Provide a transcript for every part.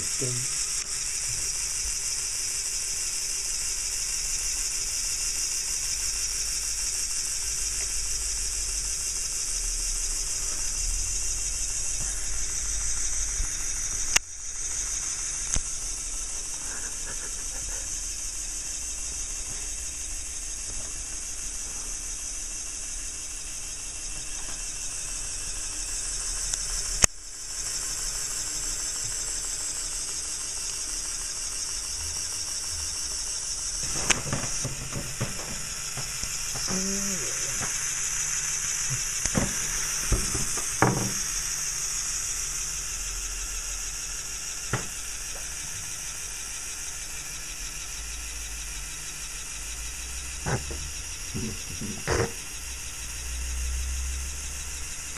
system.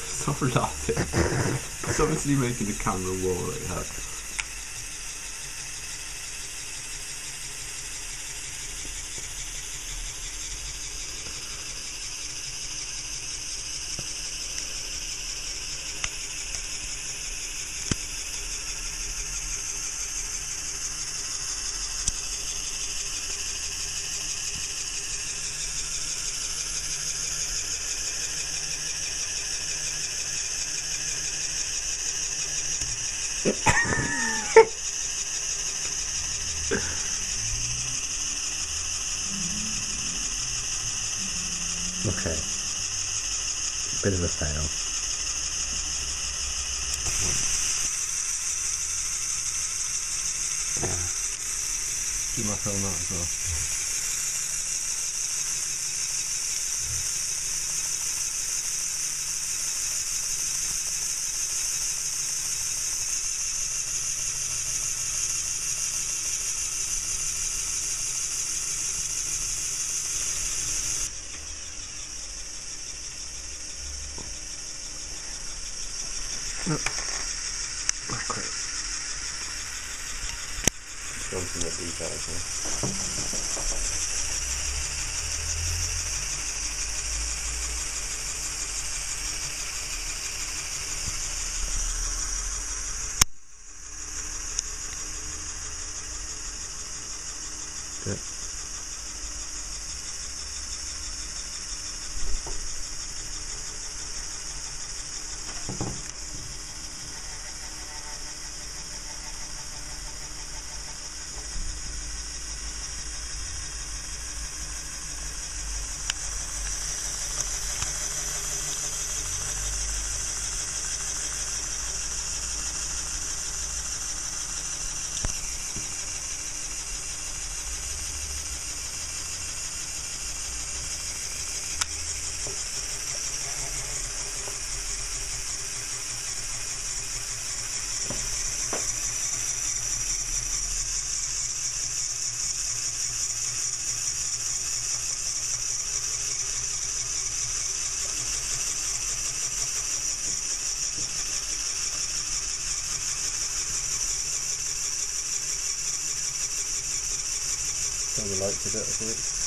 Stop laughing. It's obviously making the camera war right now. Okay. Bit of a fail. Yeah. Do my film that as well. Macro. Go into more detail as well. Turn the lights a bit, I think.